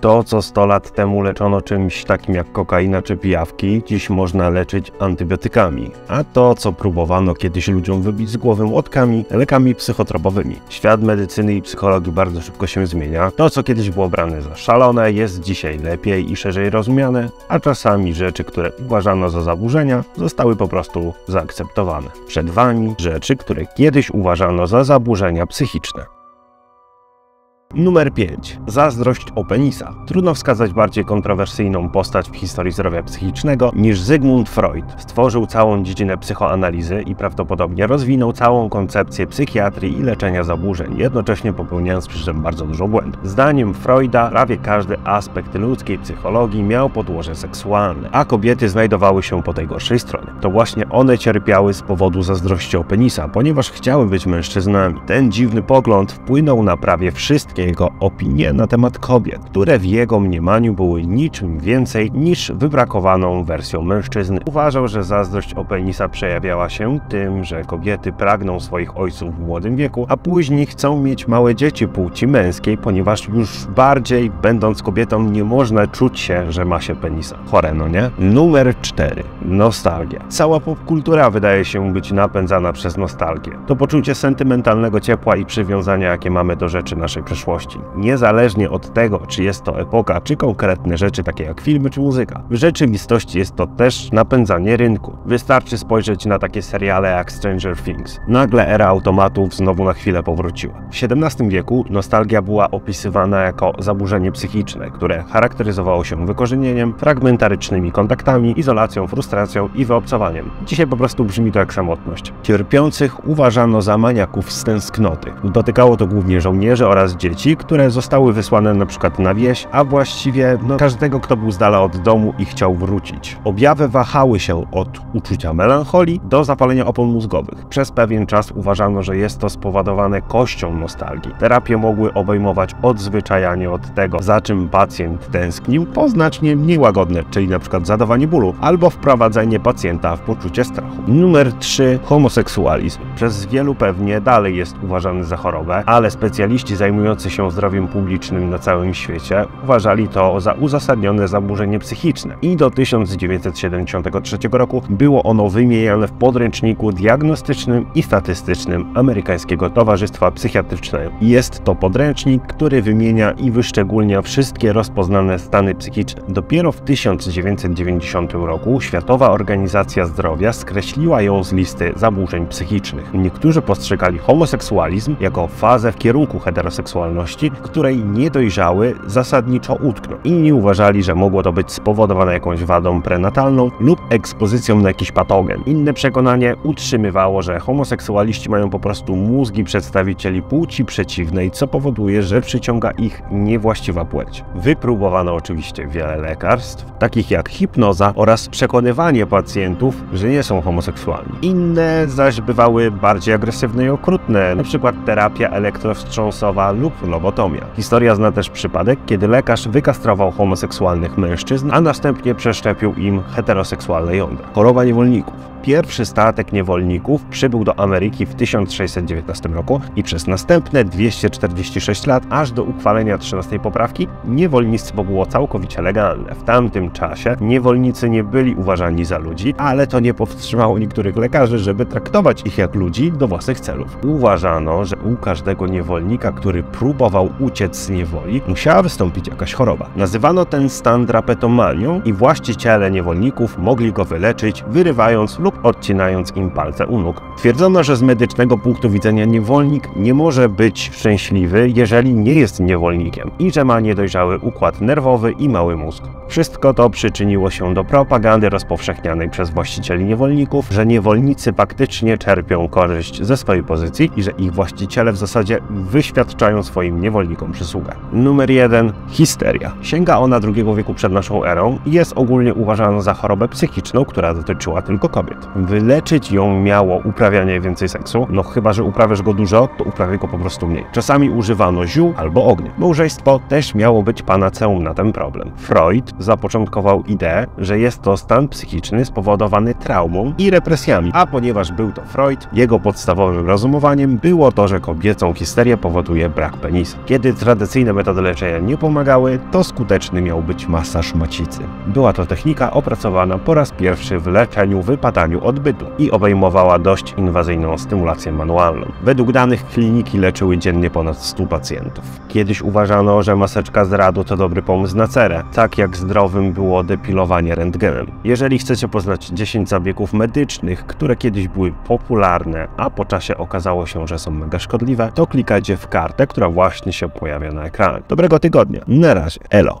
To, co 100 lat temu leczono czymś takim jak kokaina czy pijawki, dziś można leczyć antybiotykami. A to, co próbowano kiedyś ludziom wybić z głowy łotkami, lekami psychotropowymi. Świat medycyny i psychologii bardzo szybko się zmienia. To, co kiedyś było brane za szalone, jest dzisiaj lepiej i szerzej rozumiane, a czasami rzeczy, które uważano za zaburzenia, zostały po prostu zaakceptowane. Przed Wami rzeczy, które kiedyś uważano za zaburzenia psychiczne. Numer 5. Zazdrość o penisa. Trudno wskazać bardziej kontrowersyjną postać w historii zdrowia psychicznego niż Zygmunt Freud. Stworzył całą dziedzinę psychoanalizy i prawdopodobnie rozwinął całą koncepcję psychiatrii i leczenia zaburzeń, jednocześnie popełniając przy tym bardzo dużo błędów. Zdaniem Freuda prawie każdy aspekt ludzkiej psychologii miał podłoże seksualne, a kobiety znajdowały się po tej gorszej stronie. To właśnie one cierpiały z powodu zazdrości o penisa, ponieważ chciały być mężczyznami. Ten dziwny pogląd wpłynął na prawie wszystkie jego opinie na temat kobiet, które w jego mniemaniu były niczym więcej niż wybrakowaną wersją mężczyzny. Uważał, że zazdrość o penisa przejawiała się tym, że kobiety pragną swoich ojców w młodym wieku, a później chcą mieć małe dzieci płci męskiej, ponieważ już bardziej będąc kobietą nie można czuć się, że ma się penisa. Chore, no nie? Numer 4. Nostalgia. Cała popkultura wydaje się być napędzana przez nostalgię. To poczucie sentymentalnego ciepła i przywiązania, jakie mamy do rzeczy naszej przeszłości niezależnie od tego, czy jest to epoka, czy konkretne rzeczy takie jak filmy czy muzyka. W rzeczywistości jest to też napędzanie rynku. Wystarczy spojrzeć na takie seriale jak Stranger Things. Nagle era automatów znowu na chwilę powróciła. W XVII wieku nostalgia była opisywana jako zaburzenie psychiczne, które charakteryzowało się wykorzenieniem, fragmentarycznymi kontaktami, izolacją, frustracją i wyobcowaniem. Dzisiaj po prostu brzmi to jak samotność. Cierpiących uważano za maniaków z tęsknoty. Dotykało to głównie żołnierzy oraz dzieci, które zostały wysłane na przykład na wieś, a właściwie no, każdego, kto był z dala od domu i chciał wrócić. Objawy wahały się od uczucia melancholii do zapalenia opon mózgowych. Przez pewien czas uważano, że jest to spowodowane kością nostalgii. Terapie mogły obejmować odzwyczajanie od tego, za czym pacjent tęsknił, po znacznie mniej łagodne, czyli na przykład zadawanie bólu, albo wprowadzenie pacjenta w poczucie strachu. Numer 3. Homoseksualizm. Przez wielu pewnie dalej jest uważany za chorobę, ale specjaliści zajmujący się zdrowiem publicznym na całym świecie uważali to za uzasadnione zaburzenie psychiczne i do 1973 roku było ono wymieniane w podręczniku diagnostycznym i statystycznym Amerykańskiego Towarzystwa Psychiatrycznego. Jest to podręcznik, który wymienia i wyszczególnia wszystkie rozpoznane stany psychiczne. Dopiero w 1990 roku Światowa Organizacja Zdrowia skreśliła ją z listy zaburzeń psychicznych. Niektórzy postrzegali homoseksualizm jako fazę w kierunku heteroseksualności, której niedojrzały zasadniczo utknął. Inni uważali, że mogło to być spowodowane jakąś wadą prenatalną lub ekspozycją na jakiś patogen. Inne przekonanie utrzymywało, że homoseksualiści mają po prostu mózgi przedstawicieli płci przeciwnej, co powoduje, że przyciąga ich niewłaściwa płeć. Wypróbowano oczywiście wiele lekarstw, takich jak hipnoza oraz przekonywanie pacjentów, że nie są homoseksualni. Inne zaś bywały bardziej agresywne i okrutne, np. terapia elektrowstrząsowa lub lobotomia. Historia zna też przypadek, kiedy lekarz wykastrował homoseksualnych mężczyzn, a następnie przeszczepił im heteroseksualne jądra. Choroba niewolników. Pierwszy statek niewolników przybył do Ameryki w 1619 roku i przez następne 246 lat, aż do uchwalenia 13 poprawki, niewolnictwo było całkowicie legalne. W tamtym czasie niewolnicy nie byli uważani za ludzi, ale to nie powstrzymało niektórych lekarzy, żeby traktować ich jak ludzi do własnych celów. Uważano, że u każdego niewolnika, który próbował uciec z niewoli, musiała wystąpić jakaś choroba. Nazywano ten stan drapetomanią i właściciele niewolników mogli go wyleczyć, wyrywając lub odcinając im palce u nóg. Twierdzono, że z medycznego punktu widzenia niewolnik nie może być szczęśliwy, jeżeli nie jest niewolnikiem i że ma niedojrzały układ nerwowy i mały mózg. Wszystko to przyczyniło się do propagandy rozpowszechnianej przez właścicieli niewolników, że niewolnicy faktycznie czerpią korzyść ze swojej pozycji i że ich właściciele w zasadzie wyświadczają swoim niewolnikom przysługę. Numer 1. Histeria. Sięga ona II wieku przed naszą erą i jest ogólnie uważana za chorobę psychiczną, która dotyczyła tylko kobiet. Kobiet. Wyleczyć ją miało uprawianie więcej seksu, no chyba, że uprawiasz go dużo, to uprawiaj go po prostu mniej. Czasami używano ziół albo ognia. Małżeństwo też miało być panaceum na ten problem. Freud zapoczątkował ideę, że jest to stan psychiczny spowodowany traumą i represjami, a ponieważ był to Freud, jego podstawowym rozumowaniem było to, że kobiecą histerię powoduje brak penisa. Kiedy tradycyjne metody leczenia nie pomagały, to skuteczny miał być masaż macicy. Była to technika opracowana po raz pierwszy w leczeniu odbytu i obejmowała dość inwazyjną stymulację manualną. Według danych kliniki leczyły dziennie ponad 100 pacjentów. Kiedyś uważano, że maseczka z radu to dobry pomysł na cerę, tak jak zdrowym było depilowanie rentgenem. Jeżeli chcecie poznać 10 zabiegów medycznych, które kiedyś były popularne, a po czasie okazało się, że są mega szkodliwe, to klikajcie w kartę, która właśnie się pojawia na ekranie. Dobrego tygodnia. Na razie. Elo.